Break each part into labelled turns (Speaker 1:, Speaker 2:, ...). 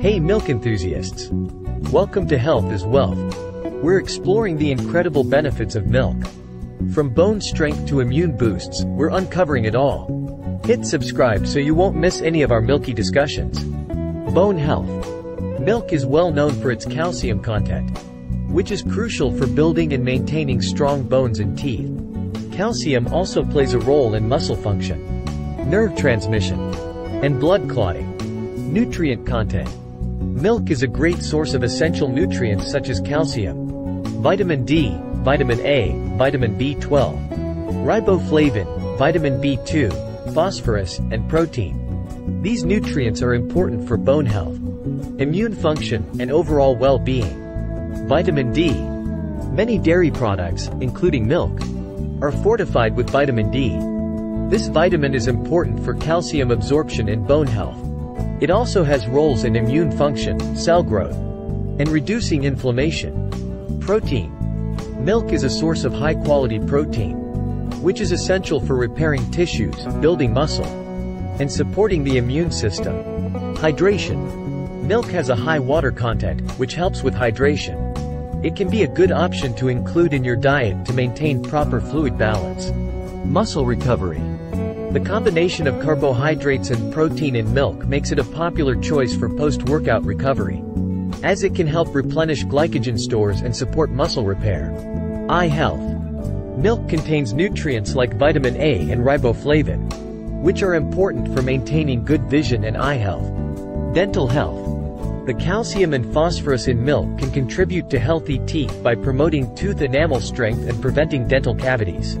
Speaker 1: Hey milk enthusiasts! Welcome to Health is Wealth. We're exploring the incredible benefits of milk. From bone strength to immune boosts, we're uncovering it all. Hit subscribe so you won't miss any of our milky discussions. Bone health. Milk is well known for its calcium content, which is crucial for building and maintaining strong bones and teeth. Calcium also plays a role in muscle function, nerve transmission, and blood clotting. Nutrient content. Milk is a great source of essential nutrients such as calcium, vitamin D, vitamin A, vitamin B12, riboflavin, vitamin B2, phosphorus, and protein. These nutrients are important for bone health, immune function, and overall well-being. Vitamin D. Many dairy products, including milk, are fortified with vitamin D. This vitamin is important for calcium absorption and bone health. It also has roles in immune function, cell growth, and reducing inflammation. Protein. Milk is a source of high-quality protein, which is essential for repairing tissues, building muscle, and supporting the immune system. Hydration. Milk has a high water content, which helps with hydration. It can be a good option to include in your diet to maintain proper fluid balance. Muscle recovery. The combination of carbohydrates and protein in milk makes it a popular choice for post-workout recovery, as it can help replenish glycogen stores and support muscle repair. Eye health. Milk contains nutrients like vitamin A and riboflavin, which are important for maintaining good vision and eye health. Dental health. The calcium and phosphorus in milk can contribute to healthy teeth by promoting tooth enamel strength and preventing dental cavities.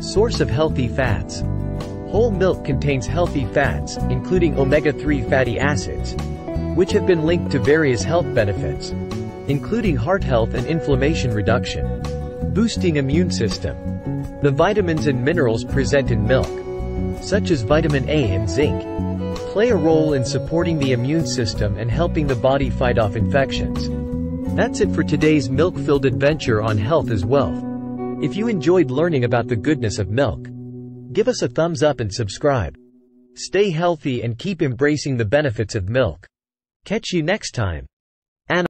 Speaker 1: Source of healthy fats. Whole milk contains healthy fats, including omega-3 fatty acids, which have been linked to various health benefits, including heart health and inflammation reduction. Boosting immune system. The vitamins and minerals present in milk, such as vitamin A and zinc, play a role in supporting the immune system and helping the body fight off infections. That's it for today's milk-filled adventure on Health is Wealth. If you enjoyed learning about the goodness of milk, Give us a thumbs up and subscribe. Stay healthy and keep embracing the benefits of milk. Catch you next time.